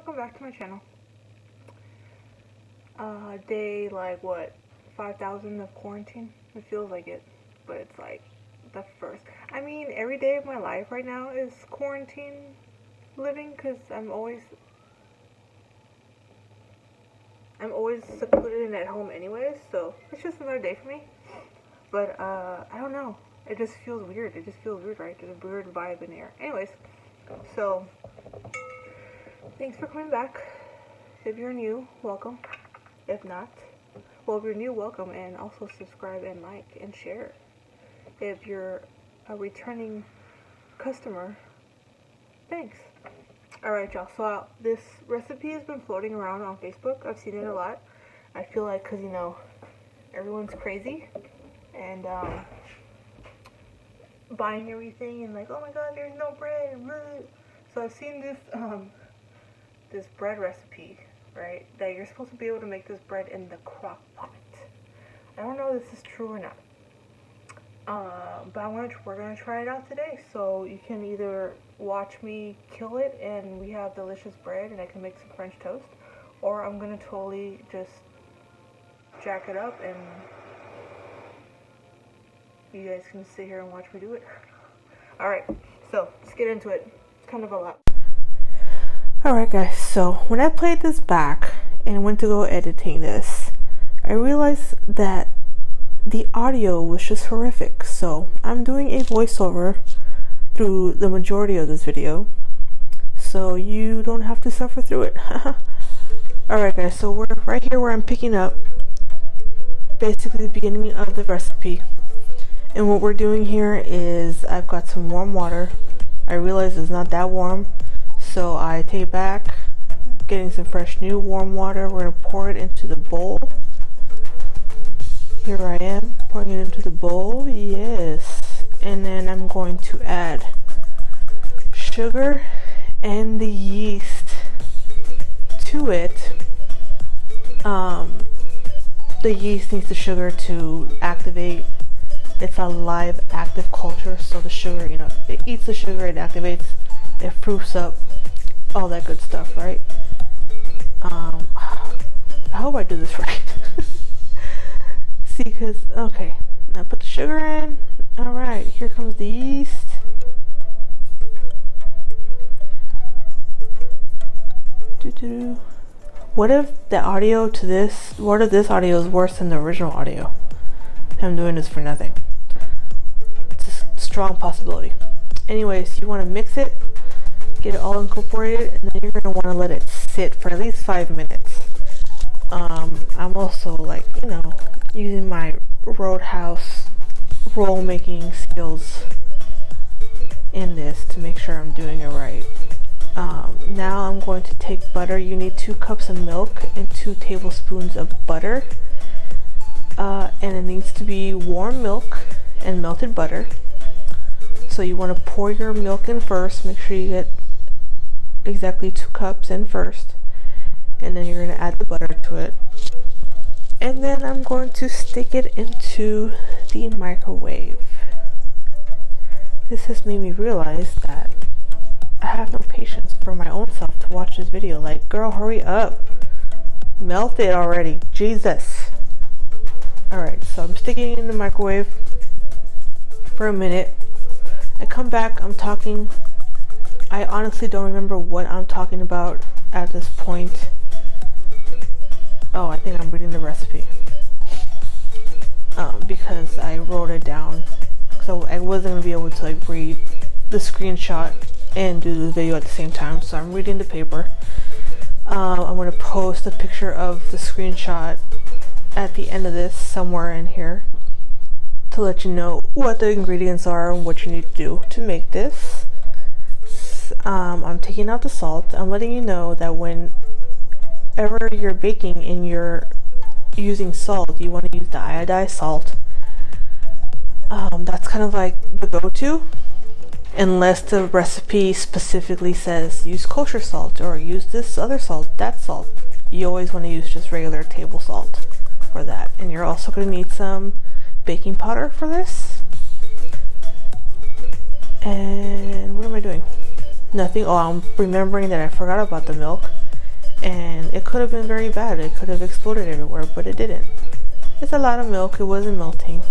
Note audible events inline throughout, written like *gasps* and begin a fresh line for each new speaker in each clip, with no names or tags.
welcome back to my channel. Uh, day like what, 5,000 of quarantine? It feels like it, but it's like the first. I mean, every day of my life right now is quarantine living because I'm always, I'm always secluded and at home anyways, so it's just another day for me. But, uh, I don't know. It just feels weird. It just feels weird, right? There's a weird vibe in the air. Anyways, so Thanks for coming back. If you're new, welcome. If not, well, if you're new, welcome, and also subscribe and like and share. If you're a returning customer, thanks. Alright, y'all, so uh, this recipe has been floating around on Facebook. I've seen it a lot. I feel like, because, you know, everyone's crazy, and, um, buying everything, and like, oh my god, there's no bread, so I've seen this, um, this bread recipe, right? That you're supposed to be able to make this bread in the crock pot. I don't know if this is true or not. Uh, but I'm gonna, we're gonna try it out today. So you can either watch me kill it and we have delicious bread and I can make some French toast, or I'm gonna totally just jack it up and you guys can sit here and watch me do it. *laughs* Alright, so let's get into it. It's kind of a lot. Alright guys, so when I played this back and went to go editing this, I realized that the audio was just horrific. So I'm doing a voiceover through the majority of this video so you don't have to suffer through it. *laughs* Alright guys, so we're right here where I'm picking up basically the beginning of the recipe. And what we're doing here is I've got some warm water. I realize it's not that warm so I take back, getting some fresh new warm water. We're to pour it into the bowl. Here I am, pouring it into the bowl. Yes. And then I'm going to add sugar and the yeast to it. Um, the yeast needs the sugar to activate. It's a live active culture, so the sugar, you know, it eats the sugar, it activates, it proofs up all that good stuff, right? Um, I hope I do this *laughs* right. See, because, okay, I put the sugar in. All right, here comes the yeast. Doo -doo. What if the audio to this, what if this audio is worse than the original audio? I'm doing this for nothing. It's a strong possibility. Anyways, you want to mix it get it all incorporated and then you're going to want to let it sit for at least five minutes. Um, I'm also like you know using my roadhouse roll making skills in this to make sure I'm doing it right. Um, now I'm going to take butter. You need two cups of milk and two tablespoons of butter. Uh, and it needs to be warm milk and melted butter. So you want to pour your milk in first. Make sure you get exactly two cups in first. And then you're going to add the butter to it. And then I'm going to stick it into the microwave. This has made me realize that I have no patience for my own self to watch this video. Like girl hurry up. Melt it already. Jesus. Alright so I'm sticking it in the microwave for a minute. I come back I'm talking I honestly don't remember what I'm talking about at this point. Oh, I think I'm reading the recipe. Um, because I wrote it down. So I wasn't going to be able to like read the screenshot and do the video at the same time. So I'm reading the paper. Um, I'm going to post a picture of the screenshot at the end of this somewhere in here to let you know what the ingredients are and what you need to do to make this um, I'm taking out the salt. I'm letting you know that whenever you're baking and you're using salt, you want to use the iodized salt. Um, that's kind of like the go-to unless the recipe specifically says use kosher salt or use this other salt, that salt. You always want to use just regular table salt for that. And you're also going to need some baking powder for this. And what am I doing? Nothing. Oh, I'm remembering that I forgot about the milk. and it could have been very bad. It could have exploded everywhere, but it didn't. It's a lot of milk. It wasn't melting.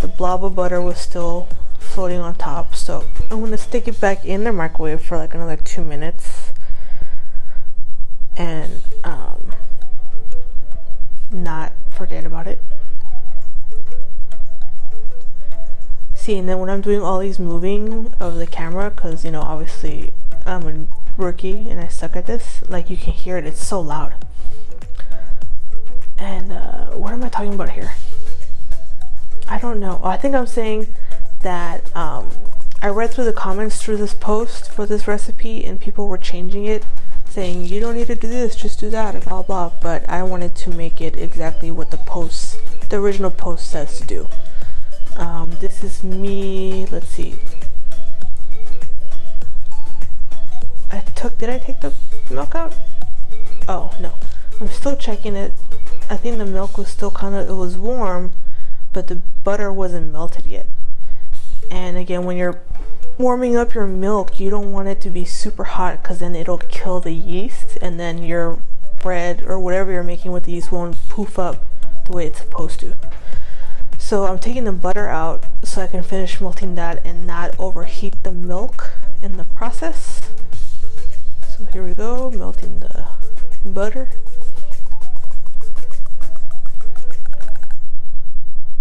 The blob of butter was still floating on top. So I'm gonna stick it back in the microwave for like another two minutes, and um, not forget about it. See, and then when I'm doing all these moving of the camera, because you know, obviously I'm a rookie and I suck at this, like you can hear it, it's so loud. And uh, what am I talking about here? I don't know. I think I'm saying that um, I read through the comments through this post for this recipe and people were changing it saying you don't need to do this just do that and blah blah but I wanted to make it exactly what the post the original post says to do um, this is me let's see. I took did I take the milk out? Oh no. I'm still checking it. I think the milk was still kind of it was warm but the butter wasn't melted yet. And again when you're warming up your milk, you don't want it to be super hot because then it'll kill the yeast and then your bread or whatever you're making with the yeast won't poof up the way it's supposed to. So I'm taking the butter out so I can finish melting that and not overheat the milk in the process. So here we go, melting the butter.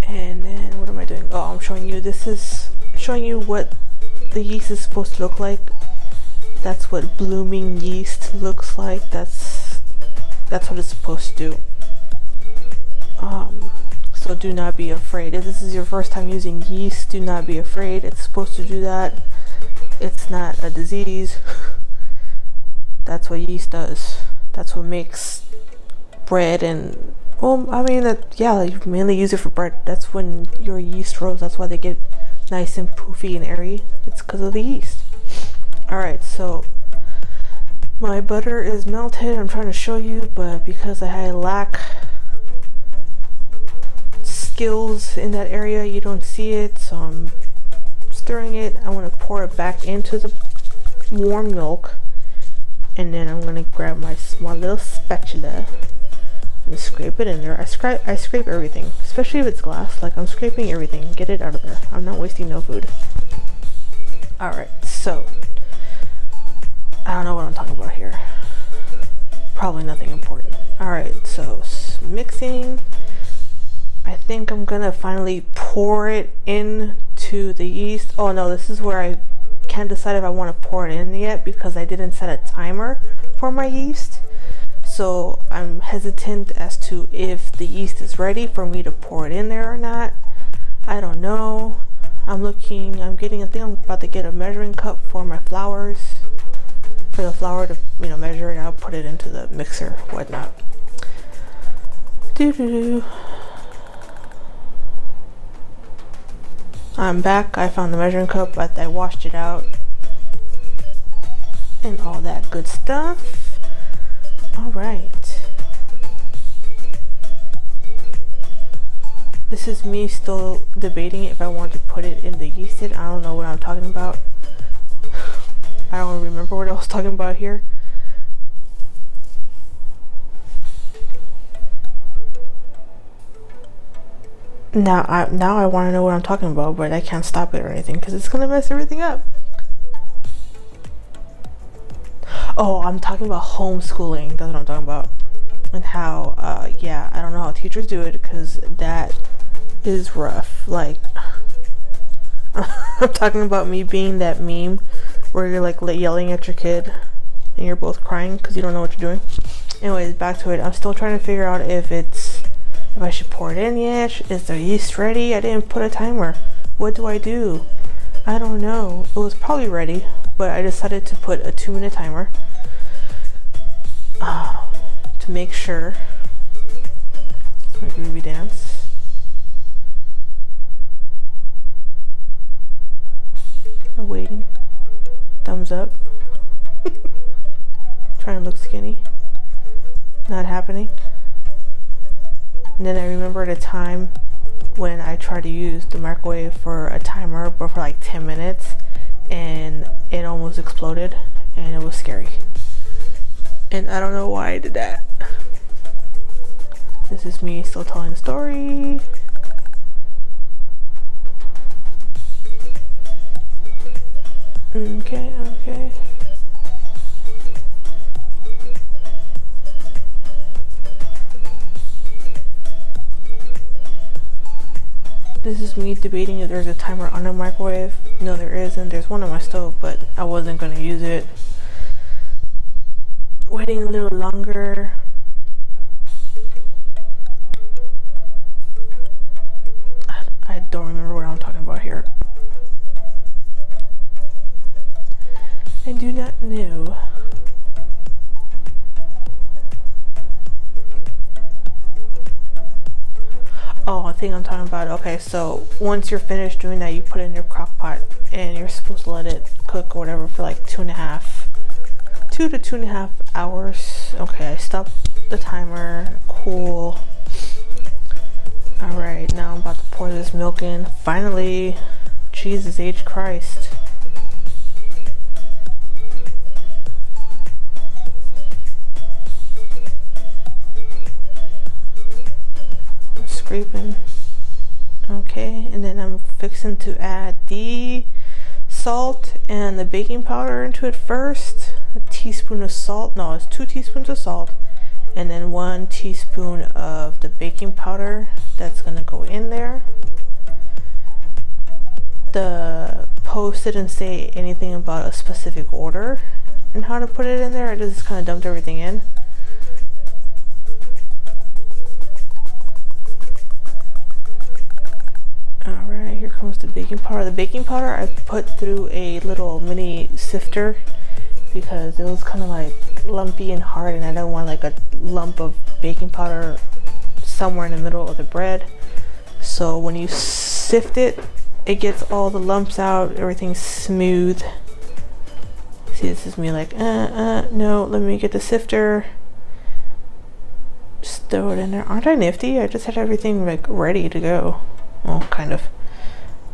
And then what am I doing? Oh, I'm showing you, this is showing you what the yeast is supposed to look like. That's what blooming yeast looks like. That's that's what it's supposed to do. Do not be afraid. If this is your first time using yeast, do not be afraid. It's supposed to do that. It's not a disease. *laughs* that's what yeast does. That's what makes bread and well, I mean that yeah, you mainly use it for bread. That's when your yeast grows. That's why they get nice and poofy and airy. It's because of the yeast. Alright, so my butter is melted. I'm trying to show you, but because I had lack skills in that area, you don't see it. So I'm stirring it. I want to pour it back into the warm milk. And then I'm to grab my small little spatula and scrape it in there. I scrape I scrape everything, especially if it's glass. Like I'm scraping everything. Get it out of there. I'm not wasting no food. All right, so I don't know what I'm talking about here. Probably nothing important. All right, so mixing. I think I'm gonna finally pour it into the yeast. Oh no, this is where I can't decide if I want to pour it in yet because I didn't set a timer for my yeast so I'm hesitant as to if the yeast is ready for me to pour it in there or not. I don't know. I'm looking, I'm getting, I think I'm about to get a measuring cup for my flours. For the flour to, you know, measure it, I'll put it into the mixer, whatnot. Doo -doo -doo. I'm back. I found the measuring cup, but I washed it out. And all that good stuff. All right. This is me still debating if I want to put it in the yeasted. I don't know what I'm talking about. *sighs* I don't remember what I was talking about here. Now I now I want to know what I'm talking about, but I can't stop it or anything because it's gonna mess everything up. Oh, I'm talking about homeschooling. That's what I'm talking about. And how, uh, yeah, I don't know how teachers do it because that is rough. Like, *laughs* I'm talking about me being that meme where you're like yelling at your kid and you're both crying because you don't know what you're doing. Anyways, back to it. I'm still trying to figure out if it's if I should pour it in yet. Is the yeast ready? I didn't put a timer. What do I do? I don't know. It was probably ready, but I decided to put a two minute timer uh, to make sure. It's my groovy dance. We're waiting. Thumbs up. *laughs* Trying to look skinny. Not happening. And then I remember the time when I tried to use the microwave for a timer, but for like 10 minutes, and it almost exploded, and it was scary. And I don't know why I did that. This is me still telling the story. Okay, okay. This is me debating if there's a timer on the microwave. No, there isn't. There's one on my stove, but I wasn't gonna use it. Waiting a little longer. I don't remember what I'm talking about here. I do not know. I think I'm talking about, okay, so once you're finished doing that, you put it in your crock pot and you're supposed to let it cook or whatever for like two and a half, two to two and a half hours. Okay, I stopped the timer, cool. All right, now I'm about to pour this milk in. Finally, Jesus H Christ. Scraping. Okay, and then I'm fixing to add the salt and the baking powder into it first. A teaspoon of salt, no, it's two teaspoons of salt, and then one teaspoon of the baking powder that's gonna go in there. The post didn't say anything about a specific order and how to put it in there. I just kind of dumped everything in. Alright, here comes the baking powder. The baking powder I put through a little mini sifter because it was kind of like lumpy and hard and I don't want like a lump of baking powder somewhere in the middle of the bread. So when you sift it, it gets all the lumps out, everything's smooth. See, this is me like, uh, uh, no, let me get the sifter. Just throw it in there. Aren't I nifty? I just had everything like ready to go. Well, kind of.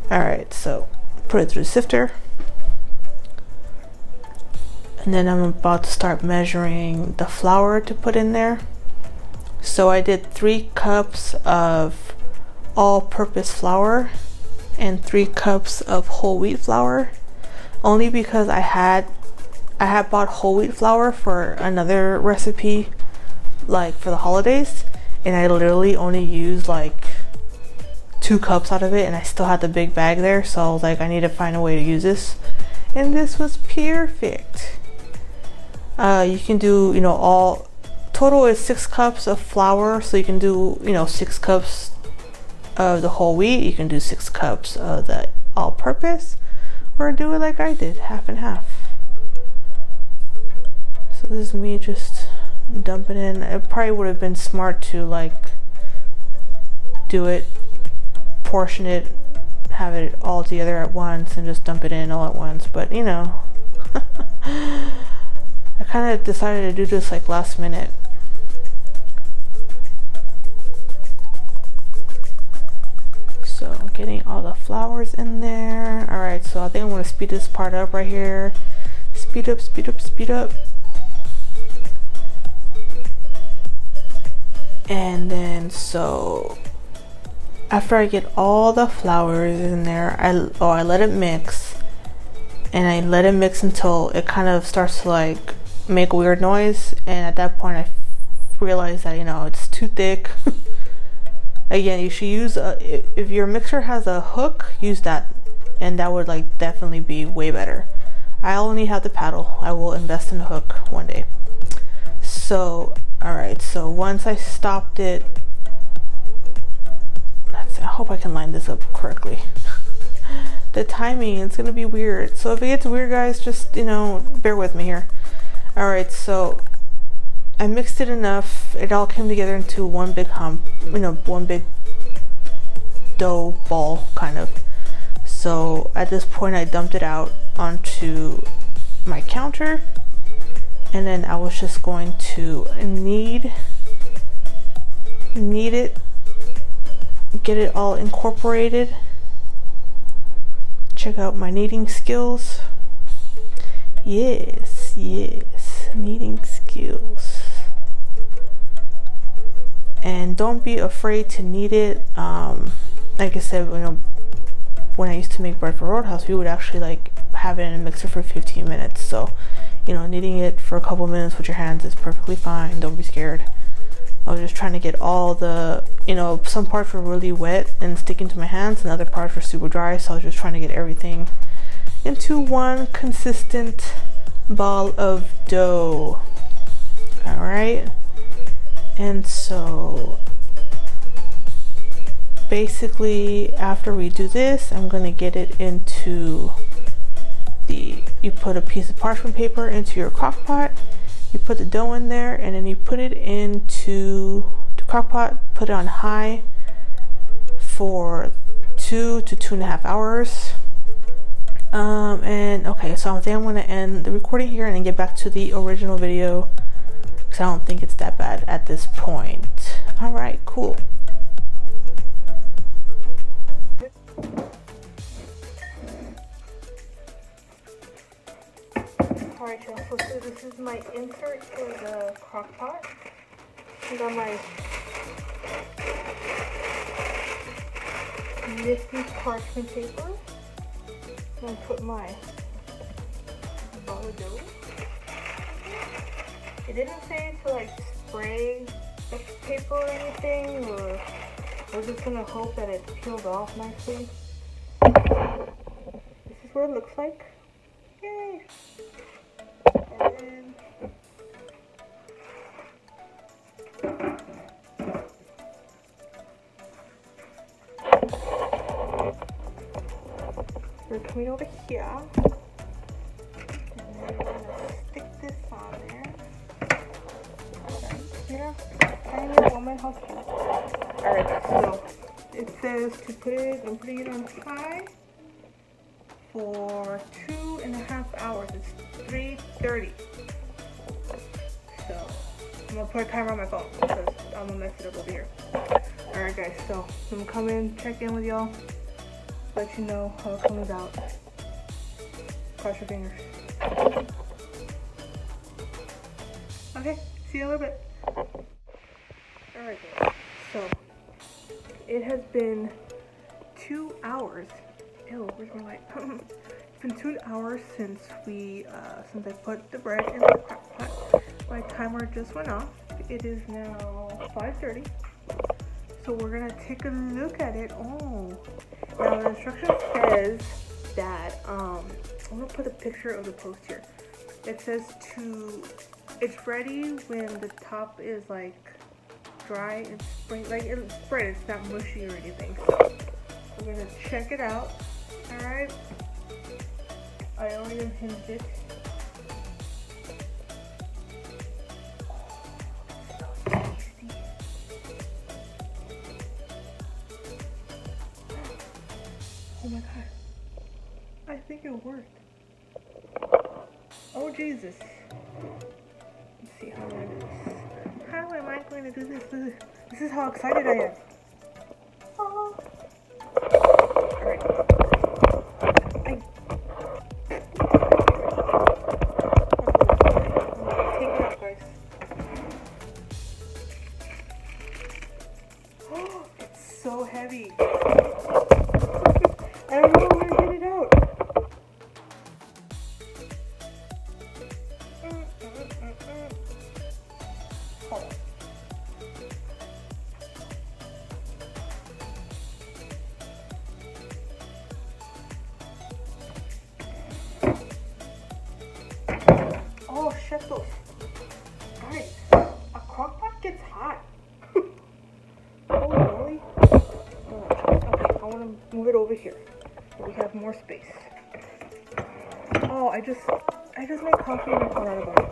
Alright, so put it through the sifter. And then I'm about to start measuring the flour to put in there. So I did three cups of all-purpose flour and three cups of whole wheat flour only because I had I had bought whole wheat flour for another recipe like for the holidays and I literally only used like two cups out of it and I still had the big bag there so I was like I need to find a way to use this. And this was perfect. Uh, you can do you know all total is six cups of flour so you can do you know six cups of the whole wheat you can do six cups of the all-purpose or do it like I did half and half. So this is me just dumping in. It probably would have been smart to like do it portion it, have it all together at once, and just dump it in all at once. But you know, *laughs* I kind of decided to do this like last minute. So getting all the flours in there. Alright, so I think I'm going to speed this part up right here. Speed up, speed up, speed up. And then so after I get all the flours in there, I oh I let it mix, and I let it mix until it kind of starts to like make weird noise, and at that point I realize that you know it's too thick. *laughs* Again, you should use a, if your mixer has a hook, use that, and that would like definitely be way better. I only have the paddle. I will invest in a hook one day. So, alright, so once I stopped it I hope I can line this up correctly. *laughs* the timing, it's gonna be weird. So if it gets weird, guys, just, you know, bear with me here. Alright, so I mixed it enough. It all came together into one big hump, you know, one big dough ball, kind of. So at this point, I dumped it out onto my counter. And then I was just going to knead, knead it get it all incorporated. Check out my kneading skills. Yes, yes, kneading skills. And don't be afraid to knead it. Um, like I said, you know, when I used to make bread for Roadhouse, we would actually like have it in a mixer for 15 minutes. So, you know, kneading it for a couple minutes with your hands is perfectly fine. Don't be scared. I was just trying to get all the, you know, some parts were really wet and sticking to my hands, and other parts were super dry. So I was just trying to get everything into one consistent ball of dough. All right. And so basically after we do this, I'm going to get it into the, you put a piece of parchment paper into your crock pot, you put the dough in there, and then you put it into the crock pot, put it on high for two to two and a half hours. Um, and okay, so I think I'm going to end the recording here and then get back to the original video because I don't think it's that bad at this point. All right, cool. Alright so, this is my insert for the crock pot. I got my nifty parchment paper. And gonna put my ball of dough. It didn't say to like spray the paper or anything, or we're just gonna hope that it peeled off nicely. This is what it looks like. Yay! We're coming over here. And then we're gonna stick this on there. Here, tiny woman. Alright, so it says to put it, I'm putting it on high for two and a half hours. It's 3.30. So I'm gonna put a timer on my phone because I'm gonna mess it up over here. Alright guys, so I'm gonna come in, check in with y'all, let you know how it comes out. Cross your fingers. Okay, see you in a little bit. Alright guys, so it has been two hours. Ew, where's my light? *laughs* it's been two hours since we, uh, since I put the bread in the crock pot. My timer just went off. It is now 5.30. So we're gonna take a look at it. Oh, now the instruction says that, um, I'm gonna put a picture of the post here. It says to, it's ready when the top is like dry and spring, like it's spread, it's not mushy or anything. So we're gonna check it out. Alright. I unhinged it. Oh my god. I think it worked. Oh Jesus. Let's see how I'm do this. How am I going to do this? This is, this is how excited I am. Oh. Alright. Guys, a crock pot gets hot. *laughs* Oh, really? Oh, okay, I want to move it over here. So we have more space. Oh, I just, I just made coffee and I forgot about it.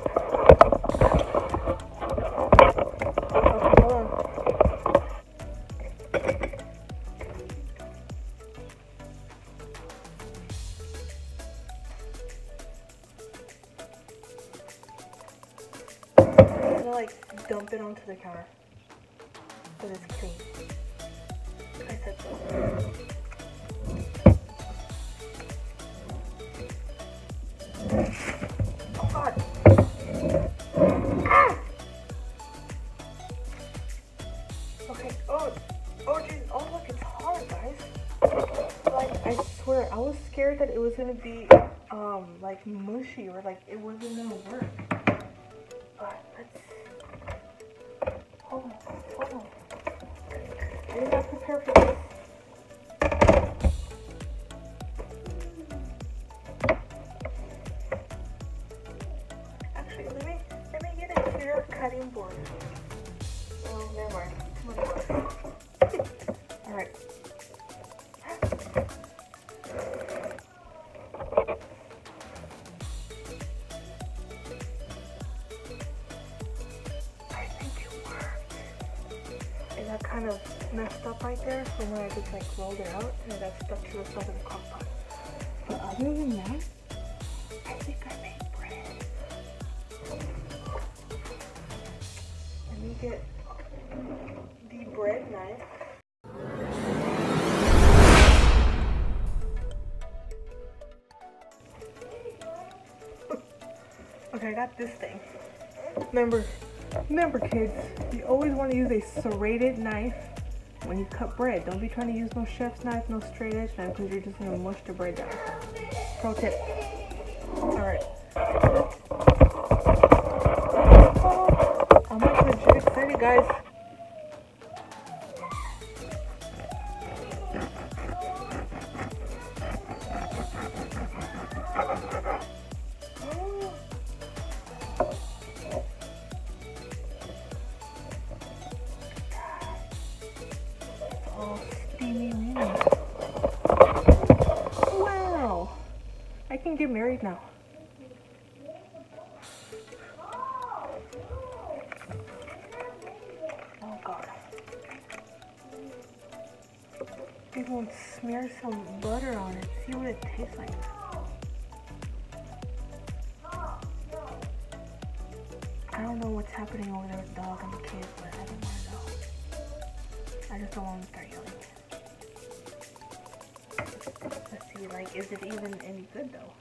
Like it wasn't gonna work. Messed up right there, so when I just like rolled it out, and it got stuck to the side of the crock pot. But other than that, I think I made bread. Let me get the bread knife. *laughs* Okay, I got this thing. Remember, remember kids, you always want to use a serrated knife when you cut bread. Don't be trying to use no chef's knife, no straight edge knife, because you're just gonna mush the bread down. Pro tip. Alright. Oh, I'm like legit excited, guys. It, tastes like. I don't know what's happening over there with the dog and the kids, but I don't want to know. I just don't want to start yelling. Let's see, like, is it even any good though?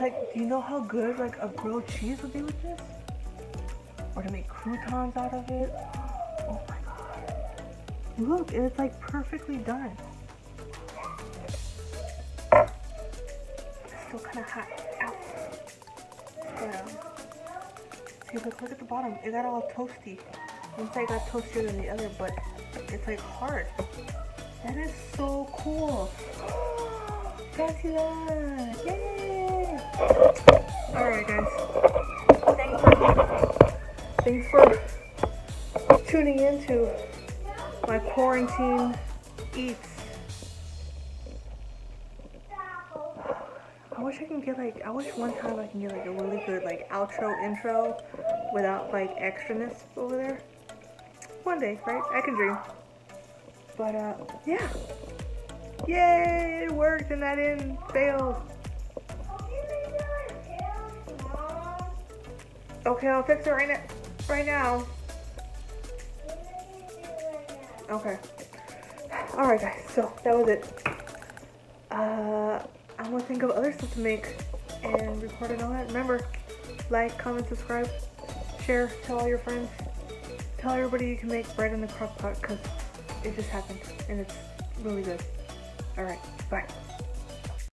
Like, do you know how good like a grilled cheese would be with this? Or to make croutons out of it? Oh my god. Look, and it's like perfectly done. It's still kind of hot. Ow. See, look, look at the bottom. It got all toasty. One side got toastier than the other, but it's like hard. That is so cool. *gasps* Guys? Yay! Alright, guys. Thanks for, thanks for tuning into my quarantine eats. I wish I can get like, I wish one time I can get like a really good like outro intro without like extraness over there. One day, right? I can dream. But uh, yeah. Yay, it worked and I didn't fail. Okay, I'll fix it right now. Right now. Okay. Alright guys, so that was it. Uh, I'm gonna think of other stuff to make and record and all that. Remember, like, comment, subscribe, share, tell all your friends. Tell everybody you can make bread in the crock pot because it just happened and it's really good. Alright, bye.